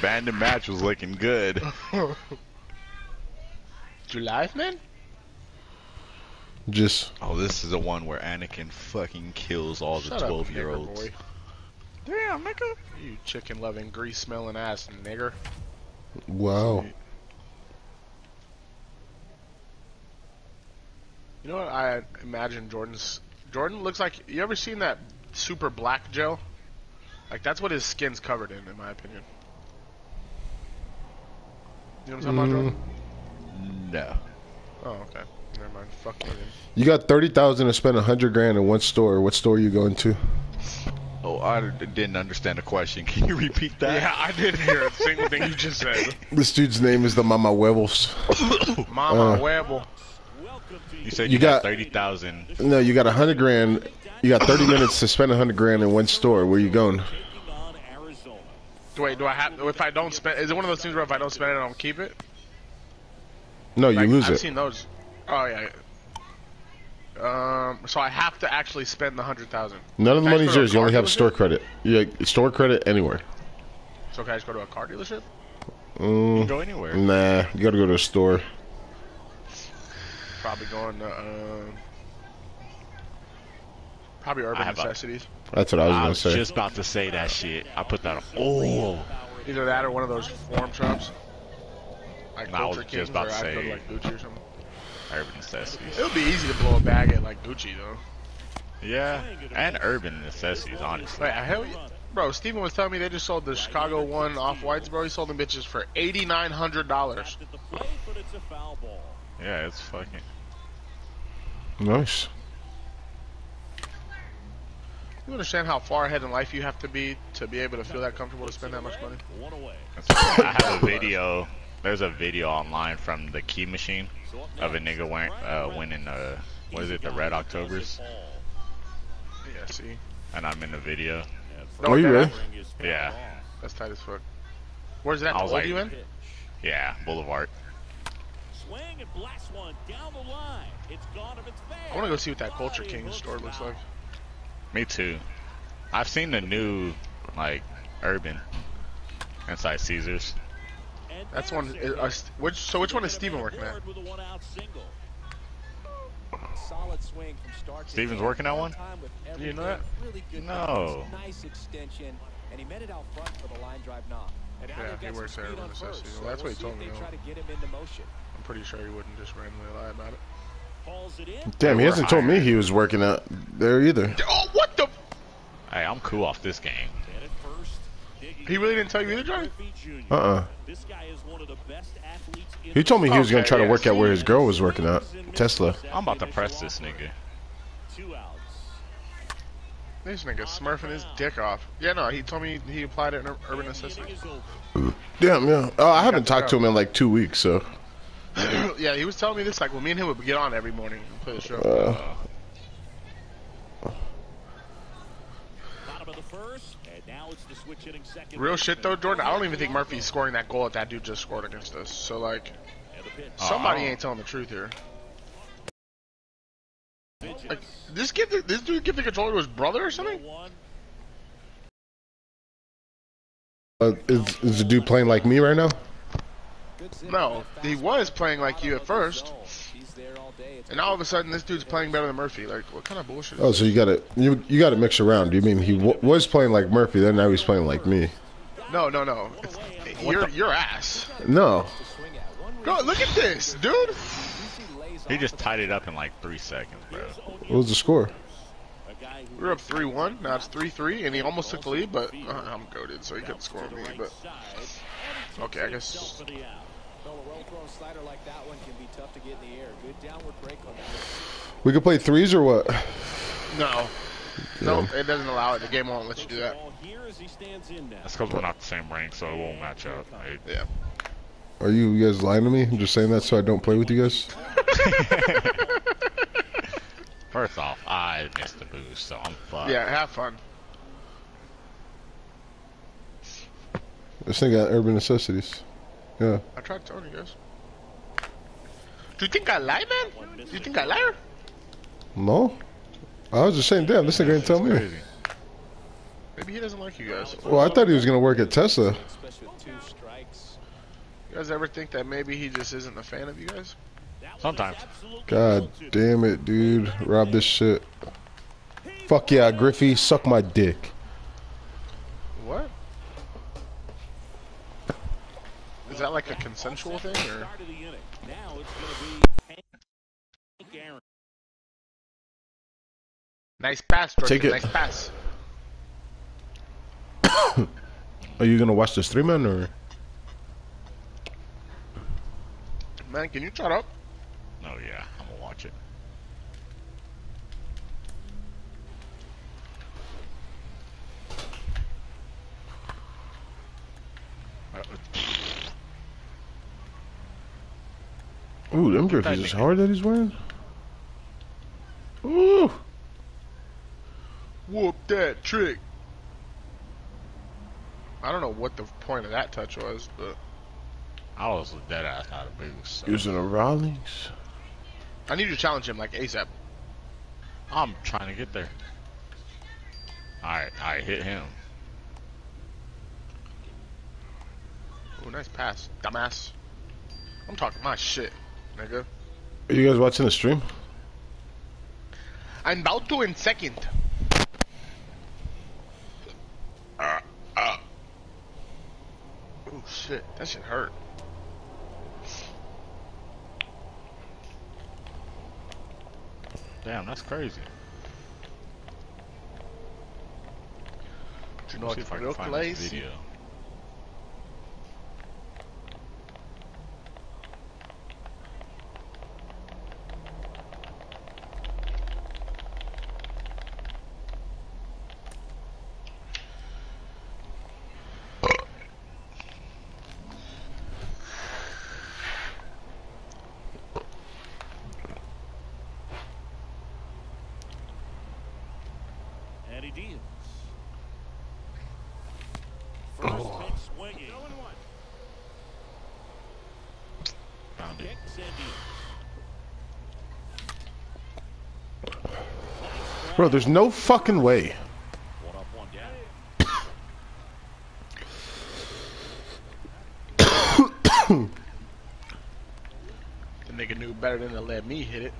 Bandit match was looking good. you live, man? Just. Oh, this is the one where Anakin fucking kills all the Shut 12 year olds. boy. Damn, nigga. You chicken loving, grease smelling ass nigger. Wow. You know what I imagine Jordan's Jordan looks like you ever seen that super black gel? Like that's what his skin's covered in, in my opinion. You know what I'm talking about, Jordan? No. Oh, okay. Never mind. Fuck you. You got thirty thousand to spend a hundred grand in one store. What store are you going to? Oh, I didn't understand the question. Can you repeat that? Yeah, I didn't hear a single thing you just said. This dude's name is the Mama Huevos. Mama Uh. Webble. You said You you, got, got- 30,000. No, you got a hundred grand. You got thirty minutes to spend a hundred grand in one store. Where you going? Wait, do I have? If I don't spend, is it one of those things where if I don't spend it, I don't keep it? No, you Like, lose I've it. seen those. Oh yeah. Um. So I have to actually spend the hundred thousand. None of the money's just go to a yours. You only have store credit. You got store credit anywhere. So can I just go to a car dealership? You Mm, can go anywhere. nah, you got to go to a store. Probably going to. Um, probably Urban I have a- Necessities. That's what I was I gonna was say. just about to say that shit. I put that on. Oh. Either that or one of those form shops. Like I was Culture just Kings, about to I'd go to say- like Gucci or something. Urban necessities. It would be easy to blow a bag at like Gucci though. Yeah, and urban necessities, honestly. Wait, hell yeah. Bro, Steven was telling me they just sold the Chicago one off whites, bro. He sold them bitches for eighty nine hundred dollars. Yeah, it's fucking. Nice. You understand how far ahead in life you have to be to be able to feel that comfortable to spend that much money? I have a video. There's a video online from the Key Machine of a nigga wearing, uh, winning uh, what is it, the Red Octobers, Yeah, see. and I'm in the video. Oh, you that- really? Yeah, That's tight as fuck. Where's that I was told like- you in? yeah, Boulevard. Swing and blast one down the line. It's gone if it's fair. I want to go see what that Culture King store looks like. Me too. I've seen the new, like, urban inside Caesars. That's one. Uh, which so which one is Steven working at? Ward one-out single. Solid swing from start Steven's working on one? time You know that? Really good No. Nice extension, and he met it out front for the line drive knock. And Yeah, they've he got works there at on Necessity. Well, so that's what we'll he told me, try to get him into motion. I'm pretty sure he wouldn't just randomly lie about it. Calls it in. Damn, he hasn't told me he was working out there either. Oh, what the? Hey, I'm cool off this game. And at first, digging He really didn't tell you either, Johnny? Uh-uh. This guy is one of the best athletes in He told me he was gonna Okay, try to work out where his girl was working out. Tesla. I'm about to press this nigga. Two outs. This nigga smurfing his dick off. Yeah, no, he told me he applied it in Urban And the inning Necessity. is over. Damn, yeah. Oh, I haven't talked to him in like two weeks, so. yeah, he was telling me this like, well, me and him would get on every morning and play the show. Uh, Bottom of the first, and now it's the switch hitting second. Real shit though, Jordan. I don't even think Murphy's scoring that goal that that dude just scored against us. So like, And the pitch. somebody Oh. ain't telling the truth here. Like, this give the, this dude give the controller to his brother or something? Uh, is, is the dude playing like me right now? Good zip No, he was playing like you at Bottom of the first. zone. He's there all day. It's And all of a sudden, this dude's playing better than Murphy. Like, what kind of bullshit? Is Oh, so you got to you you got to mix around. Do you mean he w- was playing like Murphy, then now he's playing like me? No, no, no. It's, your your ass. No. to swing Go look at this, dude. He just tied it up in like three seconds, bro. What was the score? A guy who We were up three one. Now it's three three, and he almost took the lead. But uh, I'm goaded, so he couldn't score on me. But okay, I guess. For the out. Well, a well-thrown slider like that one can be tough to get in the air. Good downward break on that. We could play threes or what? No, no, it doesn't allow it. The game won't let you do that. Ball here as he stands in now. That's because we're not the same rank, so it won't match up. Hey, Yeah. Are you, you guys lying to me? I'm just saying that so I don't play with you guys. First off, I missed the boost, so I'm fucked. Yeah, have fun. This thing got urban necessities. Yeah. I tried telling you guys. Do you think I lie, man? Do you think I liar? No. I was just saying, damn, this nigga ain't tell me. Crazy. Maybe he doesn't like you guys. Well, I thought he was gonna work at Tesla. Especially with two strikes. You guys ever think that maybe he just isn't a fan of you guys? Sometimes. God damn it, dude. Rob this shit. Fuck yeah, Griffey. Suck my dick. What? Is that like a consensual thing, or? Start of the inning. Now it's going to be Hank Aaron. Nice pass, George. Take it. Nice pass. Are you gonna watch the stream man or? Man, can you shut up? Oh yeah, I'm gonna watch it. Ooh, them Griffeys is hard that he's wearing. Ooh. Whoop that trick. I don't know what the point of that touch was, but I was a dead ass out of boost. So. Using a Rawlings. I need to challenge him like ASAP. I'm trying to get there. Alright, I hit him. Ooh, nice pass, dumbass. I'm talking my shit, nigga. Are you guys watching the stream? I'm about to in second. Uh, uh. Oh shit, that shit hurt. Damn, that's crazy. Do you know Let's what see if I can find this video. And he deals. First Oh. pitch swinging. Found it. Kicks and deals. Bro, there's no fucking way. One up, one down. The nigga knew better than to let me hit it.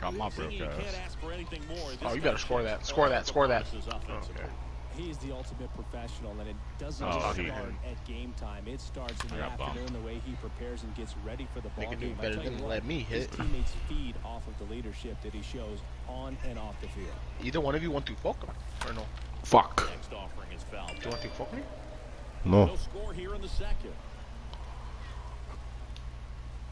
Here's Nolan Arenado. Got my broke ass. can't ask for anything more. Oh, you better score that. Score that. Score that. boxes offensively. Okay. He's the ultimate professional, and it doesn't Oh, just he- start at game time. It starts in the got bumped. afternoon, the way he prepares and gets ready for the ball game. I better than what, let me His teammates feed off of the leadership that he shows on and off the field. Either one of you want to fuck him, or no? Fuck. Next offering is fouled. Do you want to fuck me? No. No score here in the second.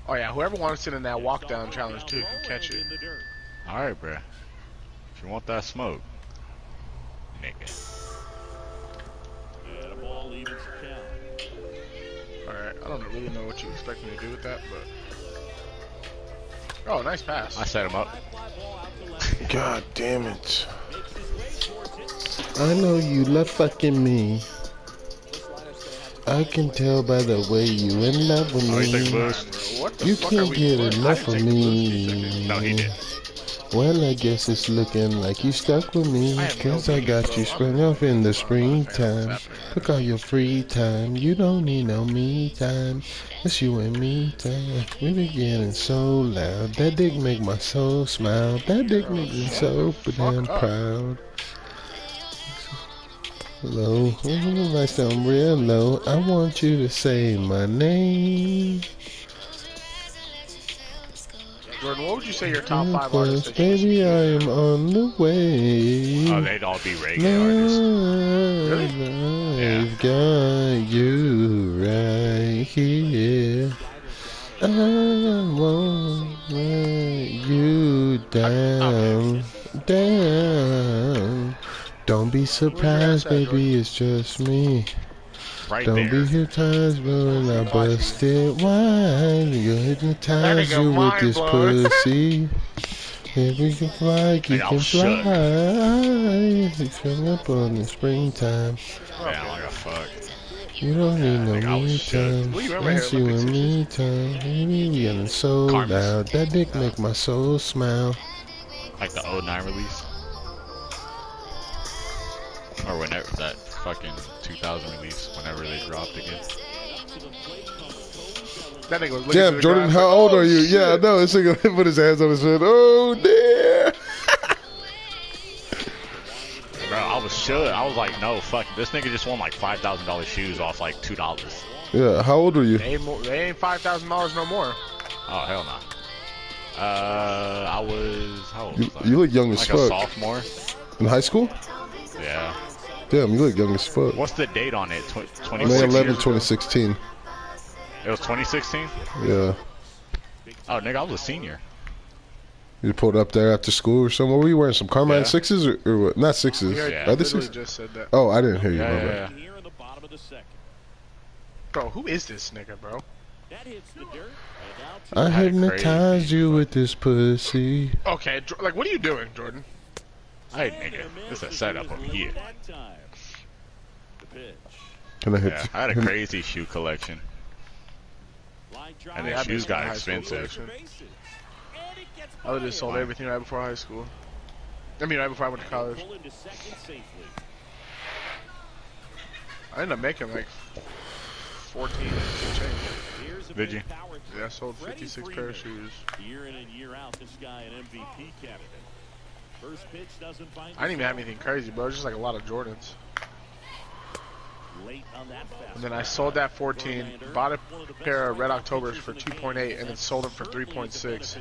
Oh yeah, whoever wants to sit in that walk down challenge too can catch and it. in the dirt. Alright, bruh. If you want that smoke. Nigga. And a ball evens the count. Alright, I don't really know what you expect me to do with that, but. Oh, nice pass. I set him up. High fly ball out to left. God damn it. Makes his way towards it. I know you love fucking me. I can tell by the way you in love with he took me. boost. You can't we get enough didn't of take the boost, he took me. No, he did. Well, I guess it's looking like you stuck with me. I Cause I got you I'm spread not off in the a fan of springtime. what's happening. Took all your free time. You don't need no me time. It's you and me time. We be getting so loud. That dick make my soul smile. That dick make me so damn up. proud. Hello, if I sound real low, I want you to say my name. Jordan, what would you say your top five artists that baby. I am on the way. Oh, they'd all be reggae artists. I've got you right here. I won't let you down, down. Don't be surprised, baby, it's just me. Right Don't there. be hypnotized, but when I bust it wide, you hypnotize you with this blowing. pussy. If we can fly, you can shook. fly. You come up on the springtime. Damn, like a fuck. You don't need no me time. That's you and me time. Baby, we getting so loud. That dick make my soul smile. Like the 09 release. Or whenever that fucking 2000 release, whenever they dropped again. That nigga was Damn, Jordan, how old "Oh, are you? Yeah, shit." no, this nigga put his hands on his head. Oh, dear. Bro, I was shook. I was like, no, fuck. This nigga just won like $5,000 shoes off like $2. Yeah, how old were you? They ain't, more, they ain't five thousand dollars no more. Oh, hell no. Uh, I was, how old You, was I? you look young as like a sophomore? In high school? Yeah. Damn, you look young as fuck. What's the date on it? Tw- May 26 11, 2016. It was 2016? Yeah. Oh, nigga, I was a senior. You pulled up there after school or something. What were you wearing? Some Carmine Yeah. sixes or, or what? Not sixes. Yeah, Yeah. Are they literally six? just said that. Oh, I didn't hear you. Yeah, yeah, yeah. Here in the bottom of the second. Bro, who is this nigga, bro? That hits the dirt. I had hypnotized you with this pussy. Okay, like, what are you doing, Jordan? Hey, nigga, this is a setup over here. that time. The pitch. Can I hit? Yeah, I had a crazy shoe collection. Line drive. And then Yeah, I shoes missed got my high school expensive. collection. Bases. And it gets I would have just sold by. everything right before high school. I mean, right before I went to college. Pull into second safely. I ended up making like 14 change. Did you? Yeah, I sold 56 pair of shoes. Year in and year out, this guy an MVP candidate. First pitch doesn't find. I didn't even have anything crazy, bro. It was just like a lot of Jordans. Late on that And then I sold that 14, bought a pair of Red Octobers for 2.8, and then sold them for 3.6.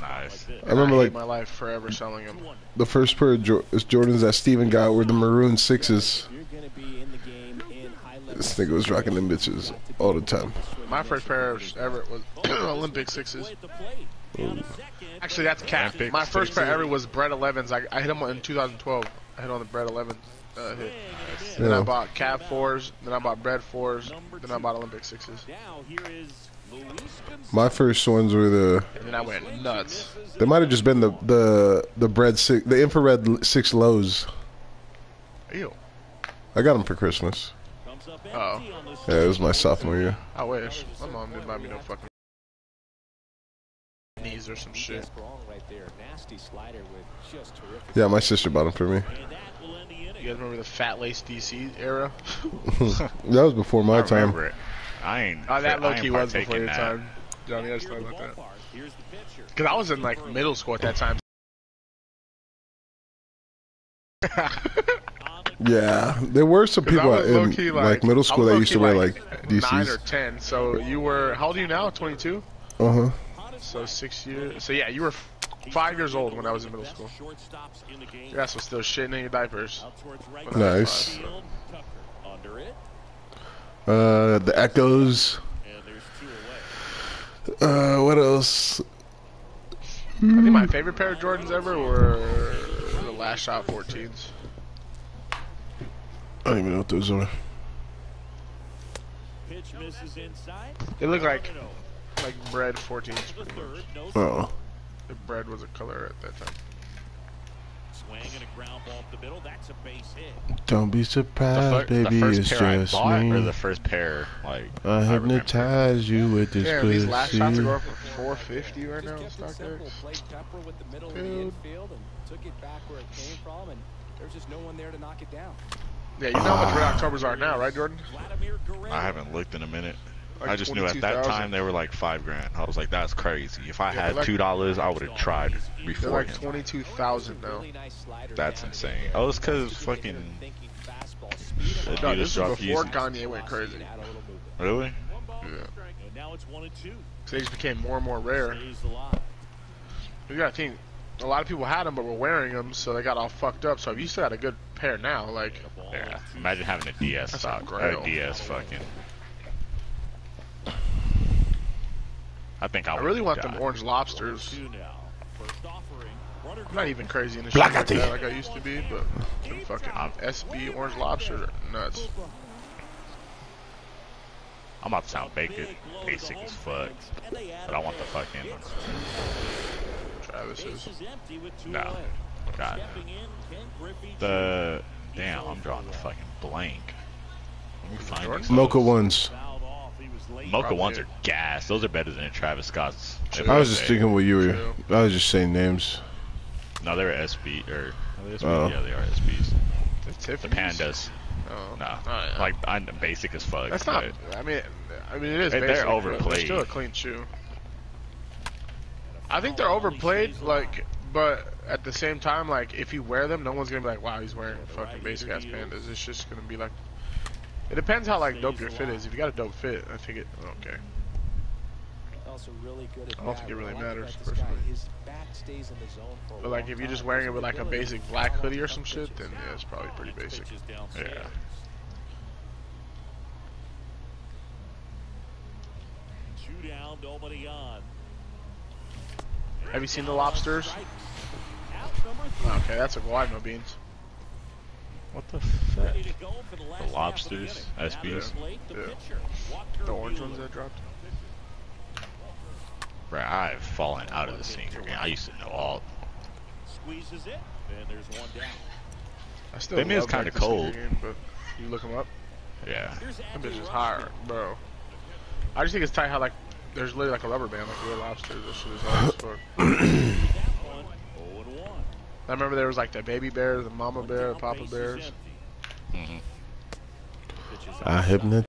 Nice. I remember I like my life forever selling them. the first pair of Jor- Jordans that Steven got were the maroon sixes. You're going to be in the game in high level. This nigga was rocking them bitches all the time. My first pair of ever was Olympic sixes. Actually, that's cap. Olympic My first pair ever was Bread 11s. I, I hit them in 2012. I hit on the Bread 11 uh, hit. Then I bought Cap 4s. Then I bought Bread 4s. Then I bought Olympic 6s. Now here is Luis Gonzalez. My first ones were the. And then I went nuts. They might have just been the the the bread six, the infrared six lows. Ew. I got them for Christmas. Comes Oh. empty on this Yeah, it was my sophomore year. I wish. My mom didn't buy me no fucking knees or some shit. Strong right there. Nasty slider with just terrific. Yeah, my sister bought them for me. And that will end the inning. You guys remember the Fat Lace DC era? That was before my I time. it. I ain't. Oh, that I low key was partake before your that. time. Johnny, I just Here thought about that. Here's the pitcher. Because I was in like middle school at that time. Yeah, there were some people in low-key, like, middle school that used to low-key, wear like nine or DCs. ten. So you were how old are you now? Twenty two. Uh huh. So six years. So yeah, you were five years old when I was in middle school. shortstops in the. Yeah, so still shitting in your diapers. Out towards right Nice. under it. Uh, the Echoes. And there's two away. Uh, what else? I think my favorite pair of Jordans ever were the Last Shot 14s. I don't even know what those are. Pitch misses inside. They look like One and. Like bread 14s. The Pretty much. no Oh, The bread was a color at that time. swing and a ground ball up the middle. That's a base hit. don't be surprised, the baby. first It's pair I just bought, or me. the first pair, like I remember. hypnotize you with this Damn, these last shots are pussy. going for 450 right now. Just kept it Stock simple. X. Played Pepper with the middle of the infield and took it back where it came from, and there's just no one there to knock it down. Yeah, you know how much Red Octobers are now, right, Jordan? I haven't looked in a minute. Like I just knew at that 22,000. time they were like five grand. I was like, that's crazy. If I Yeah, had like- two dollars, I would have tried They're before like 22,000 now. Really nice slider That's insane. Oh, it's 'cause Just a hitter fucking- thinking fastball, speed The him No, this just was dropped before Yeezy. Kanye went crazy. add a little movement. Really? Yeah. strike. Now it's one and two. So they just became more and more rare. You gotta think, a lot of people had them but were wearing them, so they got all fucked up. So if you still had a good pair now, like, Yeah. Imagine having a DS That's stock. a Or a DS fucking. I think I, I really want die. them orange lobsters. two now. First offering. Runner I'm not even crazy in the shit like that like I used to be, but them fucking SB orange lobsters are nuts. I'm about to sound basic, basic as fuck, but I want the fucking. Travis's. Base is empty with two No. God. Stepping in, Ken Griffey The damn, I'm drawing the fucking blank. Let me find Jordan? Mocha ones. fouled off. He was late. Mocha ones are gas. Those are better than Travis Scott's. I was just thinking what you were. True. I was just saying names. No, they were SB or. Are they SB? Oh. Yeah, they are SBs. Oh. The The pandas. Oh. No, Oh, yeah. like I'm basic as fuck. That's not. I mean, I mean it is. They- they're overplayed. They're still a clean shoe. I think they're overplayed. Like, but at the same time, like if you wear them, no one's gonna be like, "Wow, he's wearing fucking basic ass pandas." It's just gonna be like. It depends how like dope your fit is. If you got a dope fit, I think it. Okay. Also really good at I don't that. think it really like matters, about this guy, personally. His back stays in the zone for But like if you're just wearing His it with like a basic black hoodie or tough some shit, then yeah, it's probably pretty basic. Yeah. Two down, nobody on. Have you seen the lobsters? Strike. Out number three. Okay, that's a. Well, I have no beans. What the fuck? Ready to go for the last the lobsters, inning. SBs? Now to the Yeah. pitcher, The orange Buehler. ones that dropped. Bro, I've fallen out of the senior game. I used to know all. Squeezes it, and there's one down. I still. Them is kinda like, the sneaker cold. Game, but you look them up. Yeah. Here's That bitch is Rushton. higher, bro. I just think it's tight how like there's literally like a rubber band like real lobsters. That shit is hard as fuck. That one, 0 and 1. I remember there was like the baby bear, the mama bear, the papa bases bears. empty. hmm I outside. hypnotized.